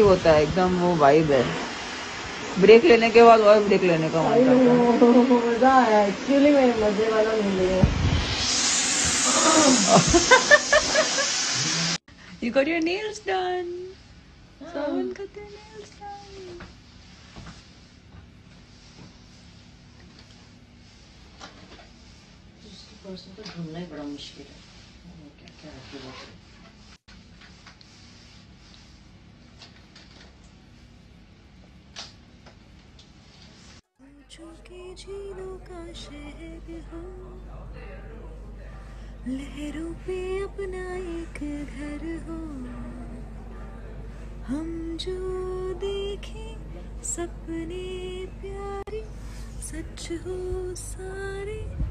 होता है एकदम वो वाइब है। ब्रेक लेने के बाद और ब्रेक लेने का मज़ा एक्चुअली मेरे मज़े वाला मिले। You तो ढूंढना ही बड़ा मुश्किल है क्या क्या है। झीलों का शहर हो। लहरों पे अपना एक घर हो। हम जो देखे सपने प्यारे, सच हो सारे